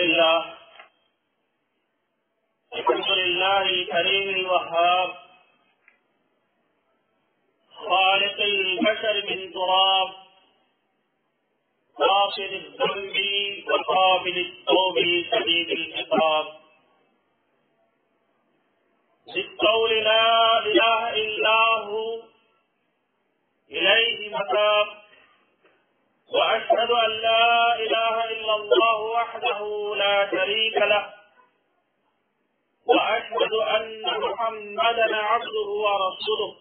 لله. الحمد لله الكريم الوهاب. خالق البشر من تراب. غافل الذنب وقابل التوب شديد العقاب. بالقول لا إله إلا هو. إليه متاب. وأشهد أن لا إله إلا الله وحده لا شريك له. وأشهد أن محمدا عبده ورسوله.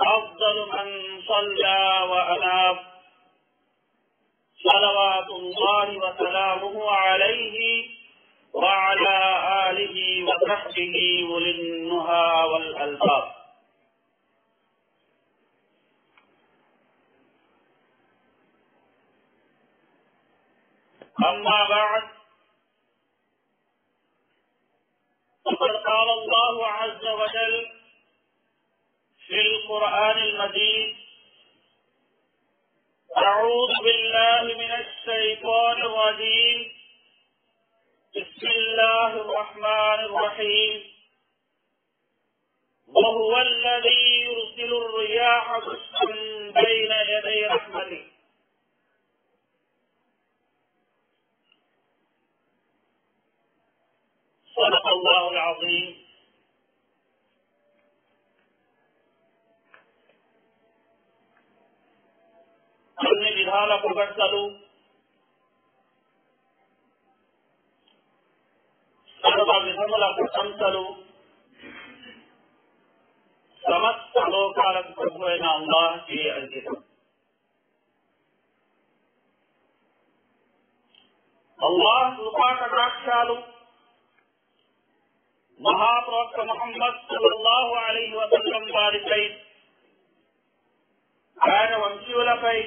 أفضل من صلى واناب صلوات الله وسلامه عليه وعلى آله وصحبه اولي النهى والالباب أما بعد فقد قال الله عز وجل في القرآن المجيد أعوذ بالله من الشيطان الرجيم. بسم الله الرحمن الرحيم. وهو الذي يرسل الرياح بين يدي رحمته. صدق الله العظيم हमने विधान प्रकट करो सर्व विधमला प्रथम करो समस्त लोकारक प्रभु الله في अर्जित الله कृपा कटाक्षालू మహాప్రవక్త మొహమ్మద్ సల్లల్లాహు అలైహి వసల్లం వారిపై ఆయన వంశీయులపై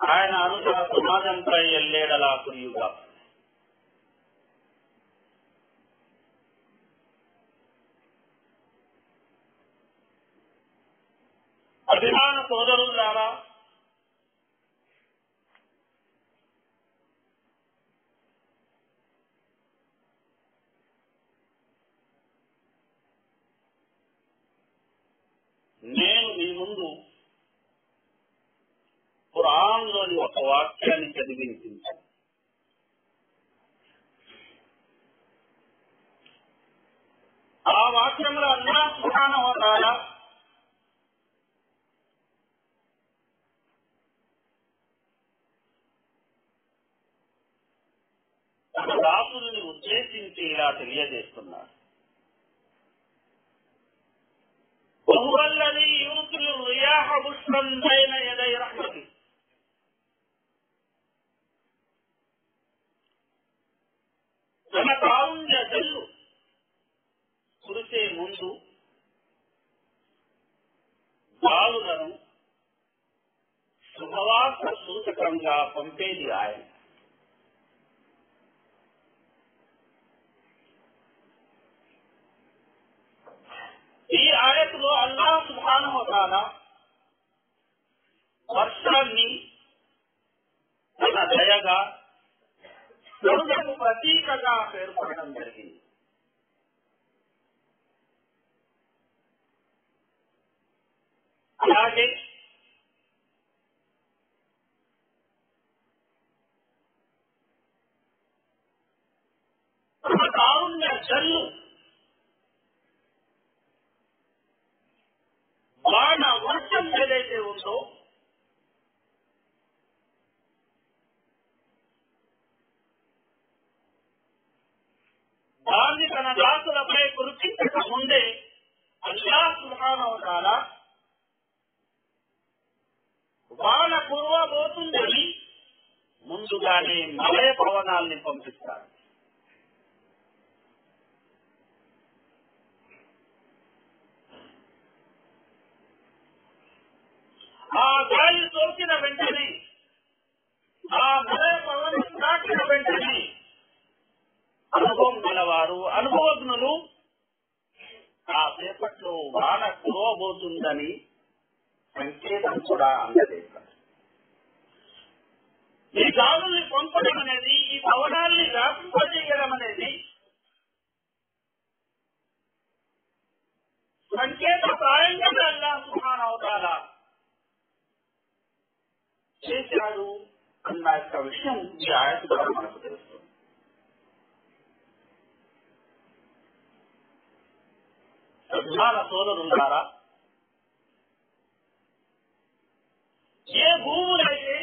ఆయన అనుసర సమాజంపై ఎల్లేడలా కురియుగా అభిమాన సోదరులారా ఉద్దేశించి ఇలా తెలియజేస్తున్నారు وهو الذي يرسل الرياح بشرا بين يدي رحمته తన కారుణ్య జల్లు కురిసే ముందు గాలులను శుభవార్త సూచకంగా పంపేది ఆయన ఈ ఆయతలో అల్లా సుభానువతాల వర్షాన్ని తన దయగా కరుణకు ప్రతీకగా పేర్కొనడం జరిగింది అలాగే తన కారుణ్య బాణ వర్షం ఏదైతే ఉందో దాన్ని తన దాసులపై కురిపించక ముందే అల్లా సుహానవతాల వాన పూర్వబోతుందని ముందుగానే మలయ పవనాల్ని పంపిస్తారు. ఆ గాలి సోకిన వెంటనే ఆ మలయ పవనం తాకిన వెంటనే అనుభవం గలవారు అనుభవజ్ఞులు ఆ సేపట్లో వాన కురవబోతుందని సంకేతం కూడా అందజేస్తారు ఈ గాలుల్ని పంపడం అనేది ఈ భవనాల్ని వ్యాపింపజేయడం అనేది సంకేత ప్రాయంగా అల్లా సుహాన్ అవతాల చేశాడు అన్న యొక్క విషయం ఈ ఆయత ద్వారా మనకు తెలుస్తుంది. ప్రధాన సోదరులారా ఏ భూములైతే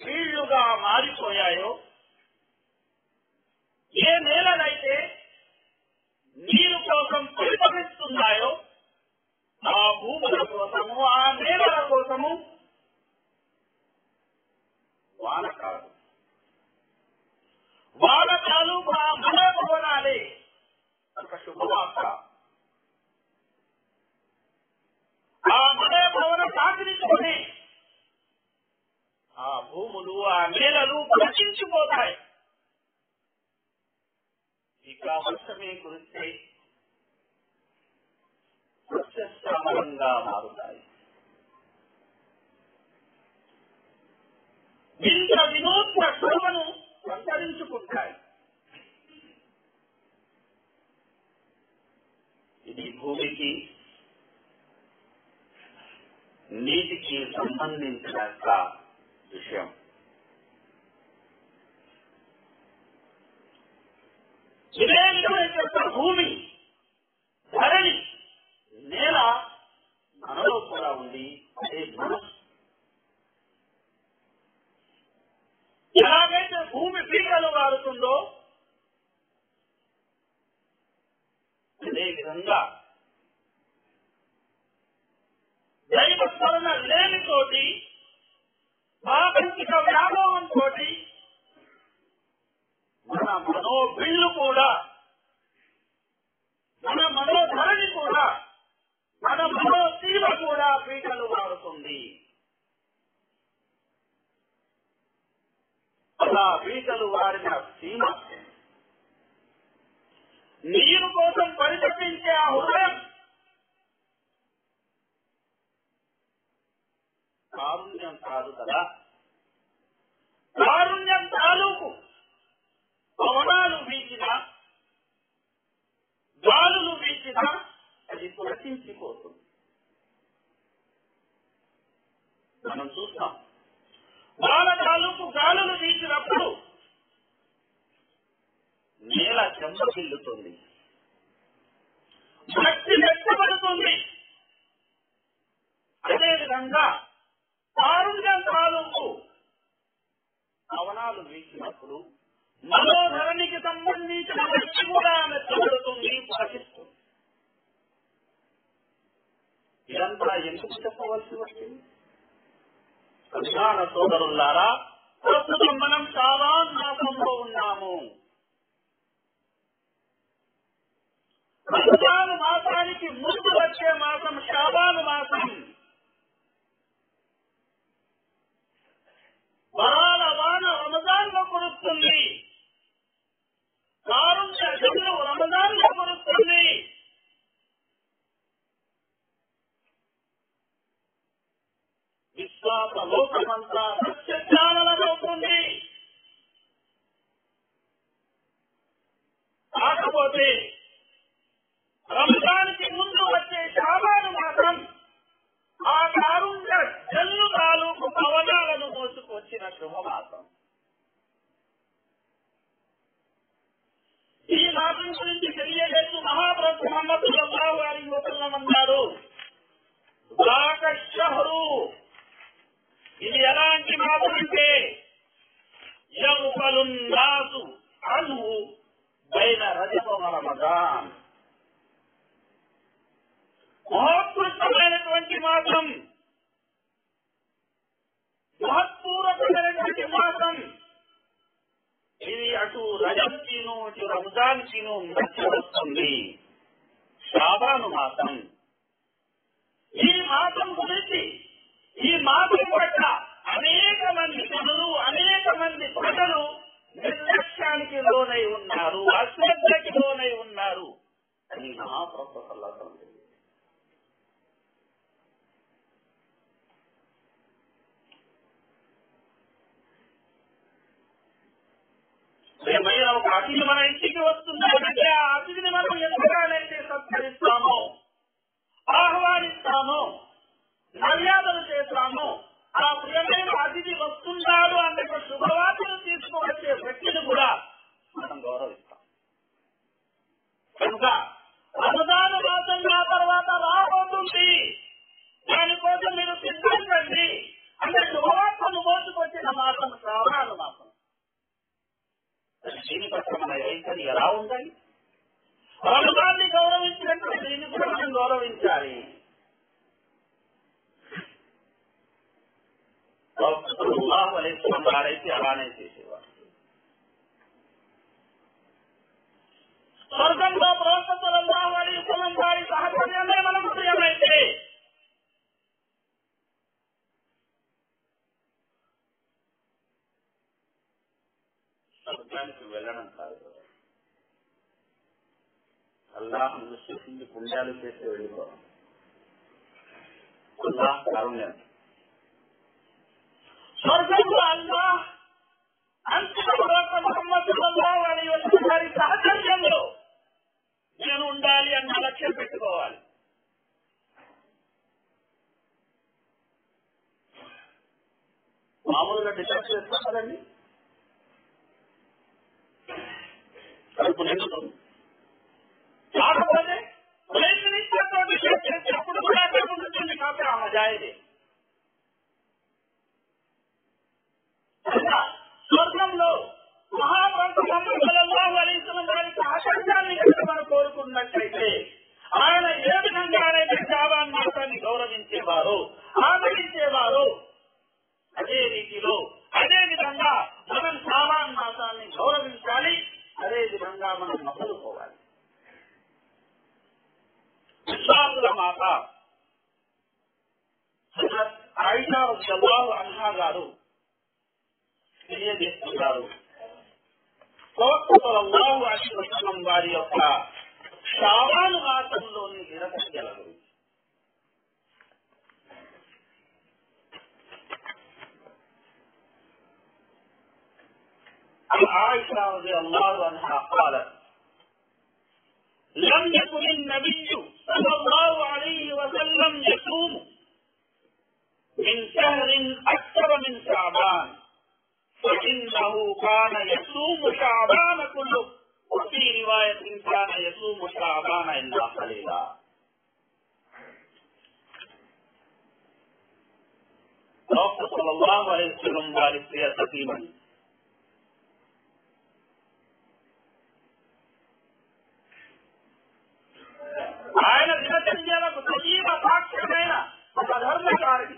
వీళ్ళుగా మారిపోయాయో ఏ నేలలైతే నీరు కోసం పరితమిస్తున్నాయో ఆ భూముల కోసము ఆ నేలల కోసము వాన కాదు. వాన కాదు ఆ మనోభవనాలే ఒక శుభవార్త ఆ మనోభవన సాధించుకొని ఆ భూములు ఆ నేలలు ప్రచించిపోతాయి ఇక వర్షమే కురిస్తే సస్యశ్యామలంగా మారుతాయి. ఇంద్ర వినూత్న శోభను సంతరించుకుంటాయి. ఇది భూమికి నీటికి సంబంధించిన విషయం. ఇదే విధమైన భూమి ధరణి నేల మనలో కూడా ఉంది అదే మనస్సు ఎలాగైతే భూమి పీకలు వారుతుందో అదేవిధంగా దైవ స్మరణ లేని తోటి ప్రాపంచిక వ్యామోహంతో మన మనోబిళ్ళు కూడా మన మనోధరణి కూడా మన మనోశీల కూడా పీకలు వాడుతుంది. అలా పీకలు వాడిన సీమ. నీరు కోసం పరితపించే ఆ హృదయం. కారుణ్యం కాదు కదా. కారుణ్యం తాలూకు. పవనాలు వీచిన గాలులు వీచిన అది పులకించిపోతుంది మనం చూస్తాం. వాళ్ళ తాలూకు గాలులు వీచినప్పుడు నేల చెమ్మగిల్లుతుంది భక్తి వ్యక్తపడుతుంది అదేవిధంగా కారుణ్యం తాలూకు పవనాలు వీచినప్పుడు మనోధరణికి సంబంధించిన వ్యక్తి కూడా మెచ్చబడుతుంది పాటిస్తుంది ఇదంతా ఎందుకు చెప్పవలసి వచ్చింది? కళ్యాణ సోదరులారా ప్రస్తుతం మనం చాలా మాసంలో ఉన్నాము. రంజాన్ మాసానికి ముందు వచ్చే మాసం షాబాను మాసం. వరాల వాన రమజాన్లో కురుస్తుంది. కారుణ్య రమజాన్లో కురుస్తుంది. విశ్వాస లోకమంతా సత్యజ్ఞానమవుతుంది పట్ల మన వైఖరి ఎలా ఉండాలి? ప్రభుత్వాన్ని గౌరవించినట్టు దీన్ని కూడా మనం గౌరవించాలి. వారైతే అలానే చేసేవారు. స్వర్గంలో ప్రవక్తలంగా వారి కులం సహచర్యమే మనకు ప్రియమైతే వెళ్ళడం కాదు. అల్లాహ్ సృష్టించి పుణ్యాలు చేసి వెళ్ళిపోవడం అల్లాహ్ కారుణ్యం. స్వర్గంలో అల్లాహ్ అంతిమ నేను ఉండాలి అన్న లక్ష్యం పెట్టుకోవాలి. మామూలుగా డిసైడ్ చేస్తాం కదండి? కడుపు నిండుతుంది కాకపోతే కూడా కాబట్టి స్వర్గంలో మహాప్రభుత్వం కనుక మనం కోరుకున్నట్లయితే ఆయన ఏ విధంగానైతే శాబాన్ మాత్రాన్ని గౌరవించేవారు ఆదరించేవారు అదే రీతిలో అదే విధంగా మనం శాబాన్ మాసాన్ని గౌరవించాలి. అదే విధంగా మనం మొదలుకోవాలి విశ్వాసుల మాత ఆయిషా జవాబు అన్హా గారు తెలియజేస్తున్నారు. ప్రవక్తలంగాహు వారి యొక్క శావాను మాసంలోని నిరసనల عن عائشة رضي الله عنها قالت لم يكن النبي صلى الله عليه وسلم يصوم من شهر أكثر من شعبان فإنه كان يصوم شعبان كله وفي رواية كان يصوم شعبان إلا قليلا. صلى الله عليه وسلم قال في ఆయన దినచర్యలకు సజీవ సాక్ష్యమైన ఒక ధర్మకారి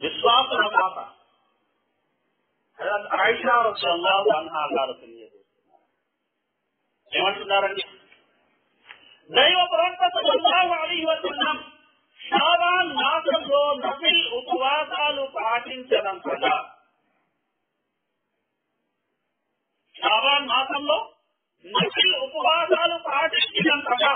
విశ్వాసుల మాత ఆయిషా రసల్లాహు అన్హా గారు తెలియజేస్తున్నారు ఏమంటున్నారండి? దైవ ప్రవక్త సల్లల్లాహు అలైహి వసల్లం షాబాన్ మాసంలో నఫిల్ ఉపవాసాలు పాటించడం కదా. షాబాన్ మాసంలో నఫిల్ ఉపవాసాలు పాటించినంతగా కదా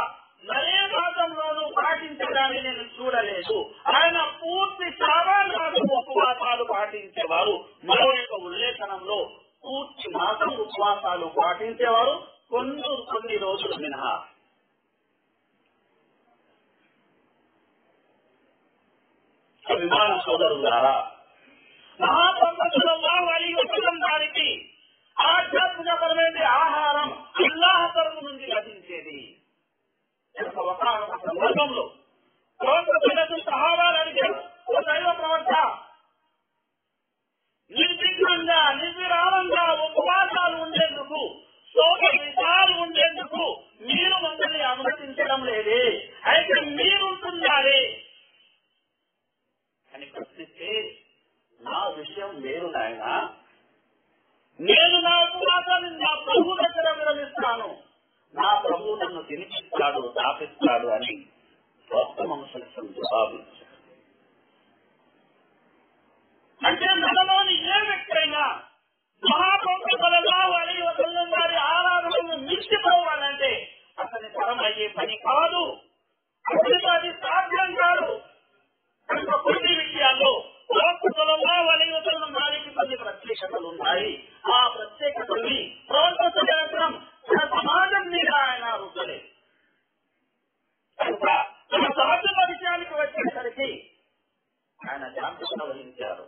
మరే మాసంలోనూ పాటించడాన్ని నేను చూడలేదు. ఆయన పూర్తి షాబాన్ మాసం ఉపవాసాలు పాటించేవారు. మరో యొక్క ఉల్లేఖనంలో పూర్తి మాసం ఉపవాసాలు పాటించేవారు. కొన్ని కొన్ని రోజులు మినహా. విమాన సోదరులారా మహాప్రభుత్వం అలీ వసలం గారికి ఆధ్యాత్మికపరమైన ఆహారం అల్లాహ తరపు నుండి లభించేది. ఒక సందర్భంలో అడిగారు. ఓ దైవ నిర్విఘ్నంగా నిర్విరామంగా ఉపవాసాలు ఉండేందుకు శోభ విధాలు ఉండేందుకు మీరు మమ్మల్ని అనుమతించడం లేదే. అయితే మీరుంటున్నారే అని ప్రశ్నిస్తే నా విషయం వేరు నాయన. నేను నా ఉపవాసాన్ని నా ప్రభు దగ్గర విరమిస్తాను. నా ప్రభు నన్ను తినిపిస్తాడు దాపిస్తాడు అని స్వస్థ స్వస్థమంశం జవాబు అంటే మనలోని ఏ వ్యక్తి అయినా మహాప్రభుత్వాలు అని వసల్లం వారి ఆరాధనను మించిపోవాలంటే అతని తరం అయ్యే పని కాదు. అతనికి అది సాధ్యం కాదు. వారికి కొన్ని ప్రత్యేకతలు ఉన్నాయి. ఆ ప్రత్యేకతల్ని ప్రవర్తన నిరంతరం తన సమాజం మీద ఆయన రుద్దలేదు. కనుక తన సమాజం విషయానికి వచ్చేసరికి ఆయన జాగ్రత్త వహించారు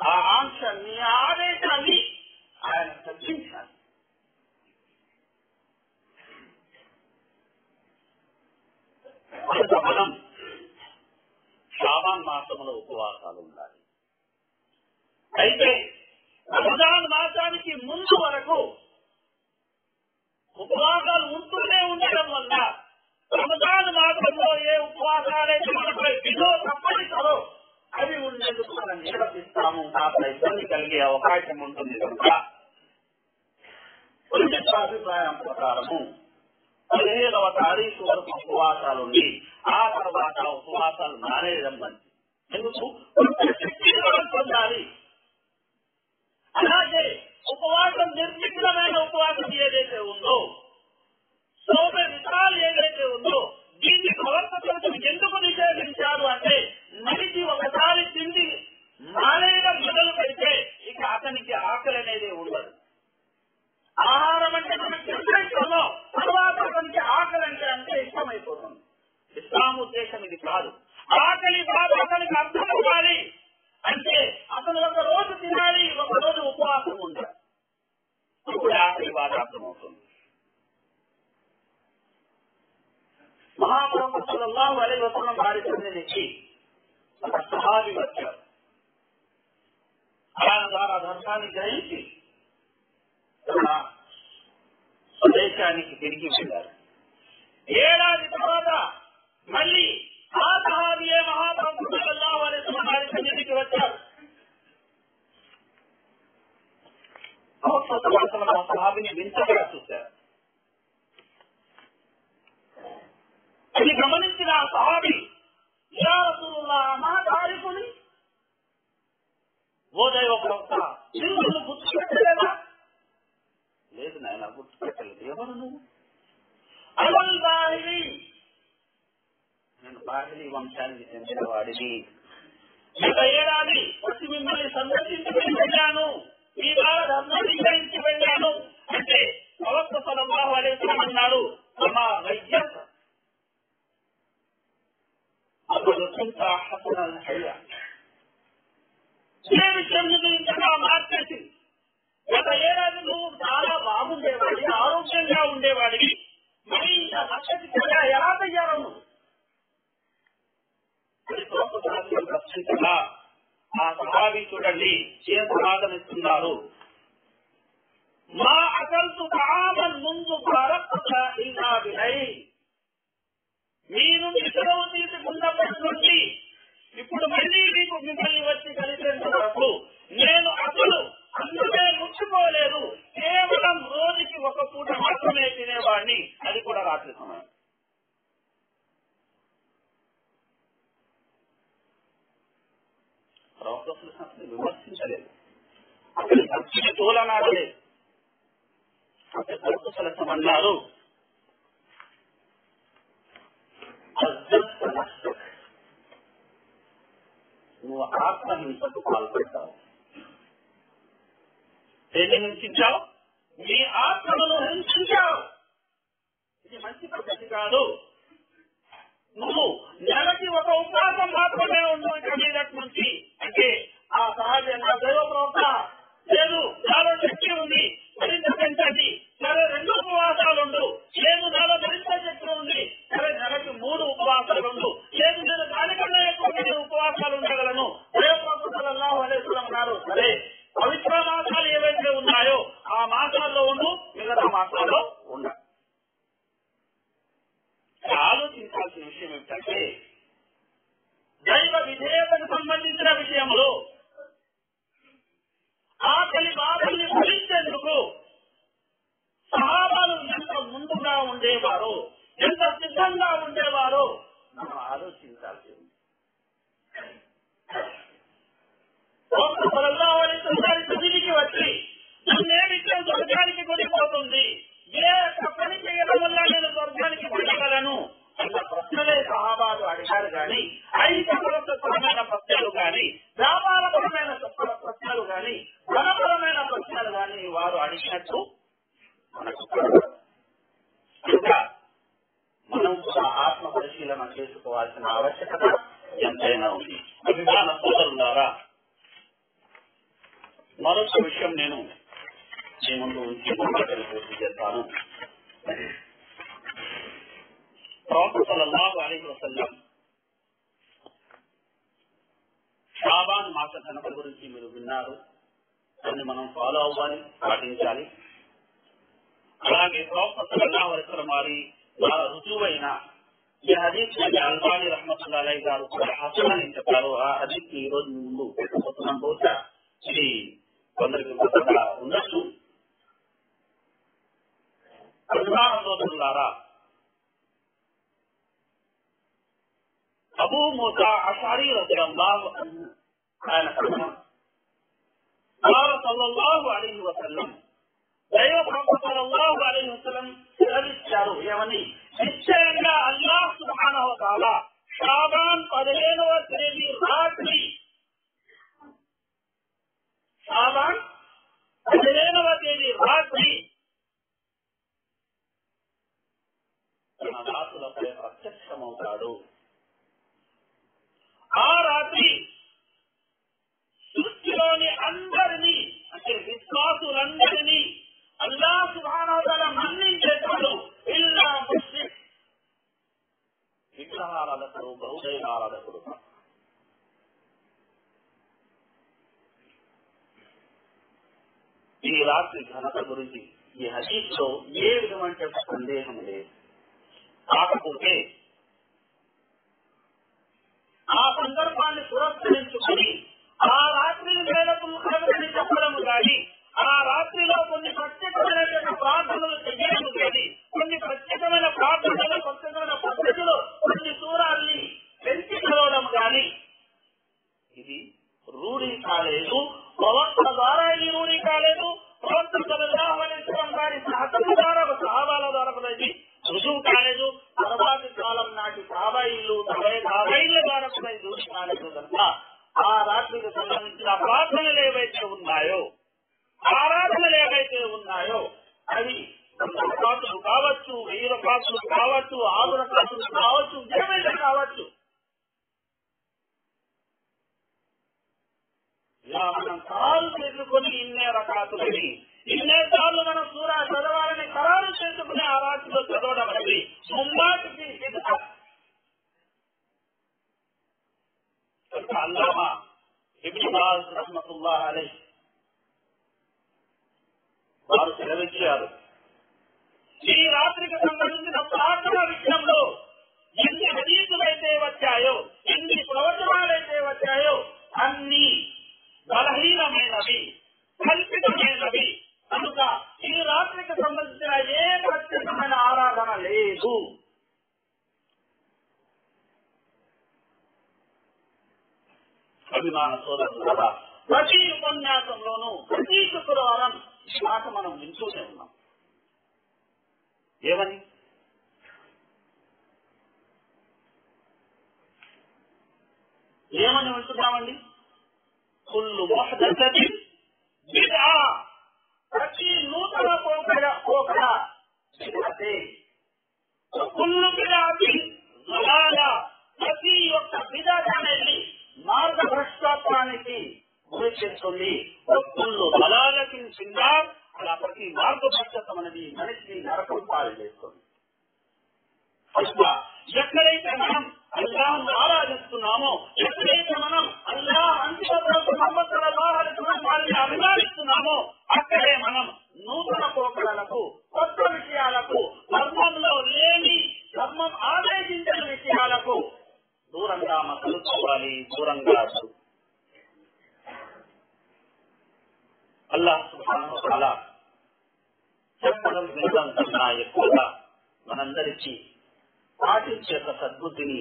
ఆ ఆంక్షాన్ని ఆదేశాన్ని ఆయన తగ్గించారు మనం శ్రావణ మాసంలో ఉపవాసాలు ఉండాలి. అయితే రంజాన్ మాసానికి ముందు వరకు ఉపవాసాలు ఉంటూనే ఉండడం వల్ల రంజాన్ మాసంలో ఏ ఉపవాసాలైతే మనపై విధో తప్పనిసరో అవి ఉండేందుకు మనం నిర్వహిస్తాము కాస్త ఇబ్బంది కలిగే అవకాశం ఉంటుంది కనుక అభిప్రాయం ప్రకారము పదిహేనవ తారీఖు వరకు ఉపవాసాలుండి ఆ తర్వాత ఉపవాసాలు మానేయడం మంచిది ఎందుకు పొందాలి అలాగే ఉపవాసం నిర్విఘ్నమైన ఉపవాసం ఏదైతే ఉందో సోమ విషయాలు ఏదైతే ఉందో దీన్ని ప్రవర్తకులకు ఎందుకు నిషేధించారు అంటే మనిషి ఒకసారి తిండి మానేయడం మొదలు పెడితే ఇక అతనికి ఆకలి అనేది ఉండదు. ఆహారం అంటే మనకి ఎంత ఇష్టమో తర్వాత అతనికి ఆకలి అంటే అంటే ఇష్టమైపోతుంది. ఇస్లాం ఉద్దేశం ఇది కాదు. ఆకలి బాధ అతనికి అర్థం అవ్వాలి అంటే అతను ఒక రోజు తినాలి ఒక రోజు ఉపవాసం ఉండాలి. ఇప్పుడు ఆకలి బాధ అర్థమవుతుంది. మహాప్రభు సల్లల్లాహు వస్తున్న వసల్లం వారి నుంచి ఒక సహాబి వచ్చారు. ఆయన ద్వారా ధర్మాన్ని గ్రహించి స్వదేశానికి తిరిగి వెళ్ళారు. ఏడాది తర్వాత మళ్ళీ ఆ సహాబియే మహాప్రభు సల్లల్లాహు అలైహి వసల్లం వారి సన్నిధికి వచ్చారు ఆ సహాబిని వింతగా చూశారు అది గమనించిన ఆ సహాబి యా రసూలుల్లాహ్ మా తారీఖుని ఓ దైవ ప్రవక్త మీరు నన్ను గుర్తుపెట్టలేదా లేదు నాయన గుర్తుపెట్టలేదు ఎవరు నువ్వు అమల్ బాహిలి నేను బాహిలి వంశానికి చెందిన వాడిని. గత ఏడాది వచ్చి మిమ్మల్ని సందర్శించి వెళ్ళాను. మీ ద్వారా ధర్మాన్ని వెళ్ళాను. అంటే ప్రవక్త సలహా అలైహి అన్నాడు. అమ్మా వైద్య. అప్పుడు ఏ విషయం నువ్వు ఇంతగా మార్చేసింది గత ఏడాది నువ్వు చాలా బాగుండేవాడి ఆరోగ్యంగా ఉండేవాడివి. మరి ఇంత మచ్చకి కూడా ఎలా తయ్యారు నువ్వు ఆ సహాబీ చూడండి ఏం సమాధానిస్తున్నారు మా అసలు కామన్ ముందు ఇలా వినై మీ నుండి సెలవు తీసుకున్నప్పటి నుండి ఇప్పుడు మళ్ళీ మీకు మిమ్మల్ని వచ్చి కలిసేంత వరకు నేను అసలు అందుకే ముచ్చుకోలేదు కేవలం రోజుకి ఒక పూట మాత్రమే తినేవాడిని. అది కూడా రాత్రి సమయం. ప్రవక్తలు విమర్శించలేదు అతని భక్తిని తోలనాడలేదు ప్రవక్తలు అన్నారు నువ్వు ఆత్మహింసకు పాల్పడ్డావు దేన్ని హింసించావు నీ ఆత్మను హింసించావు ఇది మంచి పద్ధతి కాదు నువ్వు నెలకి ఒక ఉపవాసం మాత్రమే ఉండు ఇక మీదటి నుంచి అంటే ఆ సహజంగా దైవ ప్రవక్త. లేదు నాలో శక్తి ఉంది. మరింత పెంచండి. సరే రెండు అభిమాన సోదరులారా అబూ మూసా అషారీ రజల్లాహు అన్హు ఆయన కథనం قال صلى الله عليه وسلم దైవ ప్రవక్త సల్లల్లాహు అలైహి వసల్లం సెలవిచ్చారు ఏమని నిశ్చయంగా అల్లాహ్ సుబ్హానహు తాలా షాబాన్ పదిహేనవ తేదీ రాత్రి షాబాన్ పదిహేనవ తేదీ రాత్రి తన దాసులపై ప్రత్యక్షమవుతాడు. ఆ రాత్రి సృష్టిలోని అందరినీ అంటే విశ్వాసులందరినీ అల్లా సుభానోదల మన్నించేటాడు ఇల్లా ముస్లిం విగ్రహారాధకుడు బహుదైవారాధకుడు ఈ రాత్రి ఘనత గురించి ఈ హదీస్లో ఏ విధమైన సందేహం లేదు. కాకపోతే ఆ సందర్భాన్ని పురస్కరించుకుని ఆ రాత్రి వేలకు కలగని చెప్పడం కానీ ఆ రాత్రిలో కొన్ని ప్రత్యేకమైన ప్రార్థనలు చేయడం కానీ కొన్ని ప్రత్యేకమైన ప్రార్థనలు ప్రత్యేకమైన పద్ధతిలో కొన్ని దూరాల్ని పెంచి చదవడం కానీ ఇది రూఢి కాలేదు ప్రవక్త ద్వారా ఇది రూఢి కాలేదు ప్రవక్త సలహాం గారి సహచరుల ద్వారా సహాబాల ద్వారా రుజువు కాలేదు. తర్వాతి కాలం నాటి సాబాయిలు సాబాయిల ద్వారా కూడా ఇది కాలేదు కనుక ఆ రాత్రికి సంబంధించిన ప్రార్థనలు ఏవైతే ఉన్నాయో ఆరాధనలు ఏవైతే ఉన్నాయో అవి వంద కావచ్చు వెయ్యి రకాతులు కావచ్చు ఆరు రకాతులు కావచ్చు ఏమైనా కావచ్చు. ఇలా మనం కాలు తెలుసుకొని ఇన్నే రకాసులని ఎన్నేసార్లు మనం సూరా చదవాలని ఖరారు చేసుకుని ఆ రాత్రిలో చదవడం అనేది ముంబాటికి సిద్ధ అల్లామా ఇబ్ని బాజ్ రహమతుల్లాహ్ అలైహి వారు సెలవిచ్చారు. ఈ రాత్రికి సంబంధించిన ప్రార్థన విషయంలో ఎన్ని హదీసులైతే వచ్చాయో ఎన్ని ప్రవచనాలైతే వచ్చాయో అన్ని బలహీనమైనవి కల్పితమైనవి కనుక ఈ రాత్రికి సంబంధించిన ఏ ప్రత్యేకమైన ఆరాధన లేదు. అభిమాన సోదరుల ప్రతి ఉపన్యాసంలోనూ ప్రతి శుక్రవారం ఈ మాట మనం వింటూనే ఉన్నాం. ఏమని? ఏమని వింటున్నామండి? కుళ్ళు మొహదతి బిడ్ఆ ప్రతి నూతన పోకడ పోకడ బిడ్అతే కుళ్ళు బిడాతి జలాల ప్రతి ఒక్క విధానాన్ని మార్గభ్రష్టత్వానికి గురి చేస్తుంది కుళ్ళు బలాలకి చిందా అలా ప్రతి మార్గభ్రష్టత్వం అనేది మనిషిని నరకం పాలు చేస్తుంది. ఎక్కడైతే మనం అల్లాహ్ను ఆరాధిస్తున్నామో. ఎప్పుడైతే మనం అల్లా అంతిమ ప్రభు ముహమ్మద్ వారిని అభిమానిస్తున్నామో అక్కడే మనం నూతన పోకడలకు కొత్త విషయాలకు ధర్మంలో లేని ధర్మం ఆదేశించిన విషయాలకు దూరంగా మసలుకోవాలి దూరంగా అల్లాహ్ సుబ్హానహు చెప్పడం వినడం కన్నా ఎక్కువగా మనందరికీ పాటించే యొక్క సద్బుద్ధిని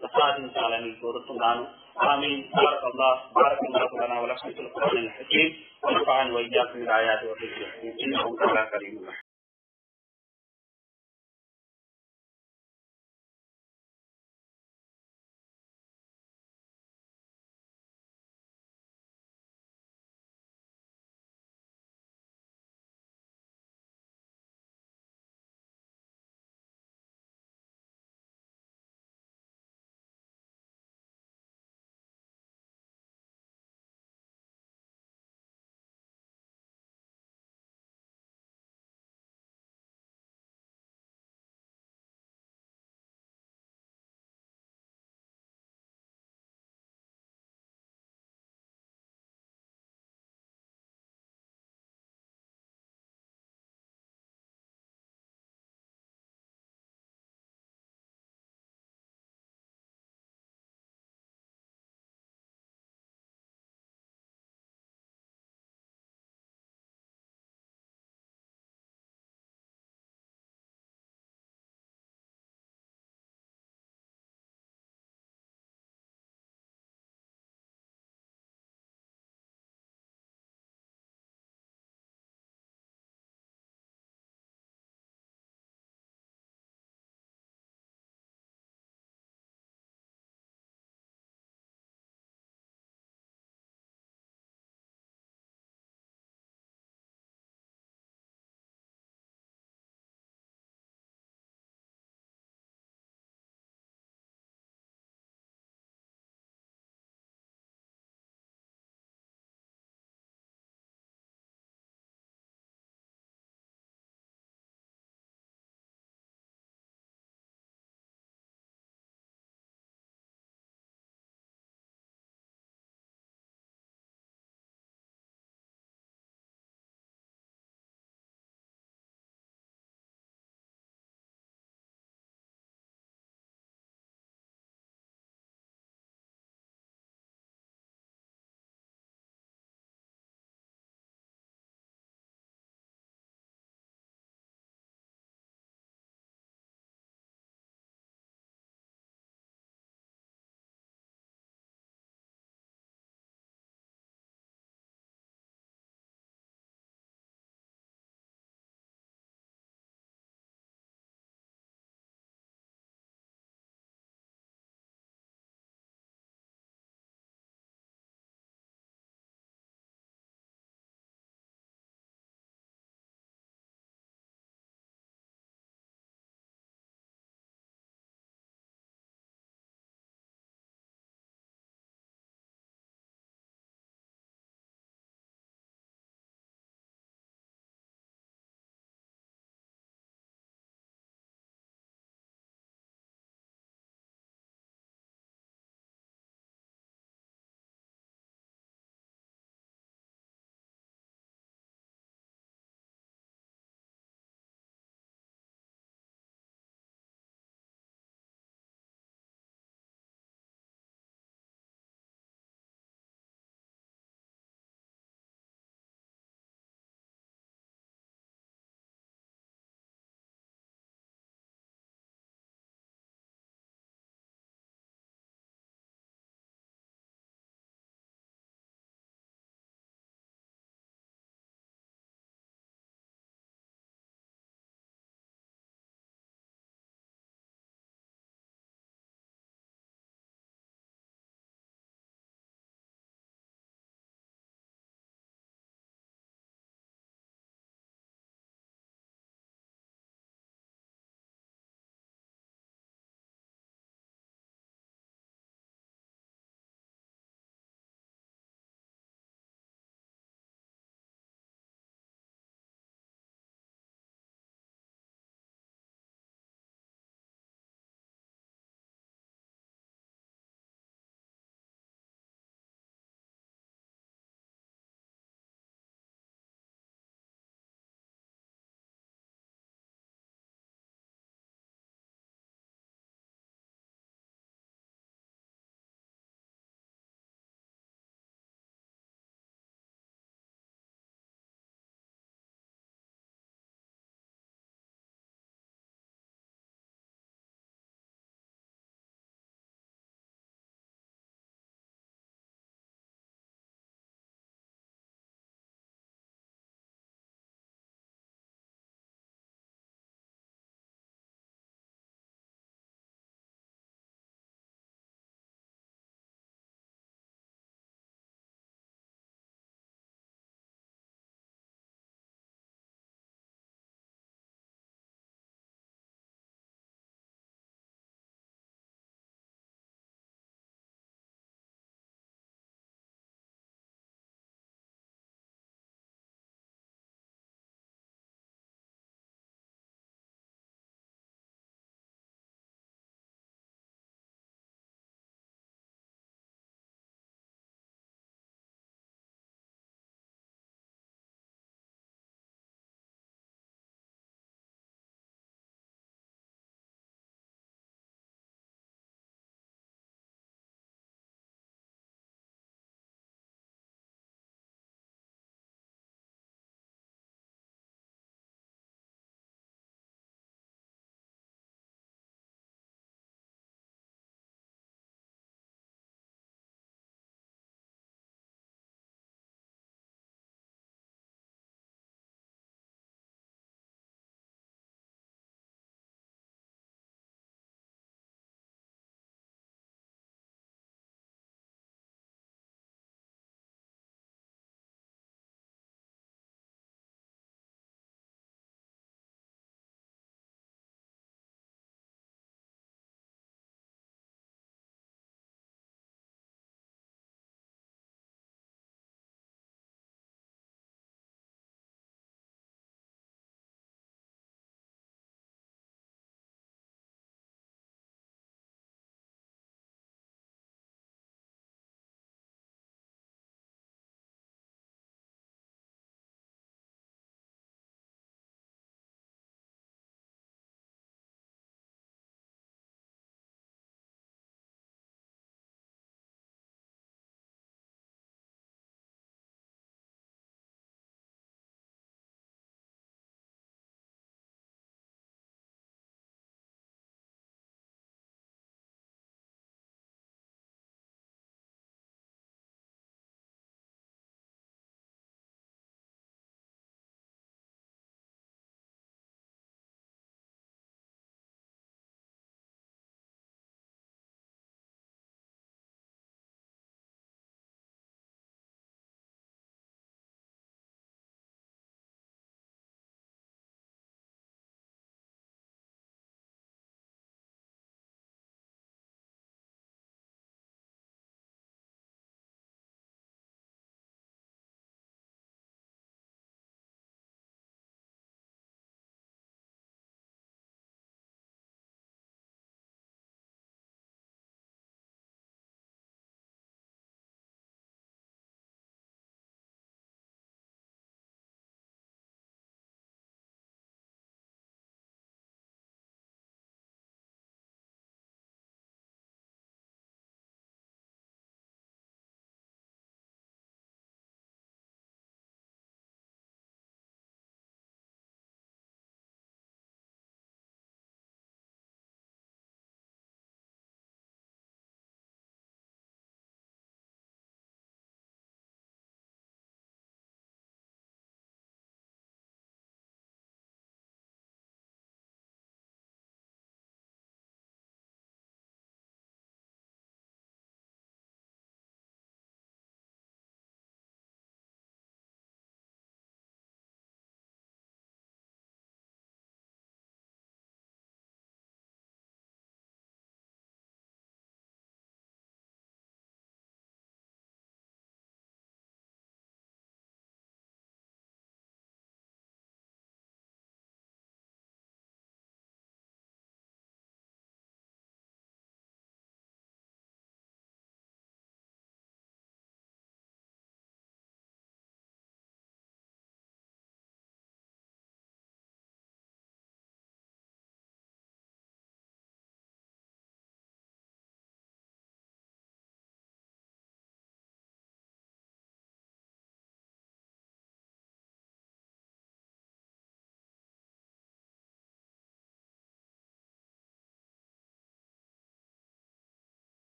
ప్రసాదించాలని కోరుతున్నాను ఆమె భారత అల్లాహ్ భారత లనా వలక్షితుల ఖురాన్ హకీం ونفعني وإياكم بالآيات والذكر الحكيم إنه تعالى كريم